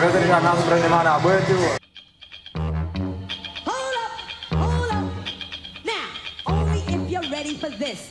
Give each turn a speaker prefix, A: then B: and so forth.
A: Vedem ja nas brenima na bunti.
B: Hold up, hold up. Now, only if you're ready for this.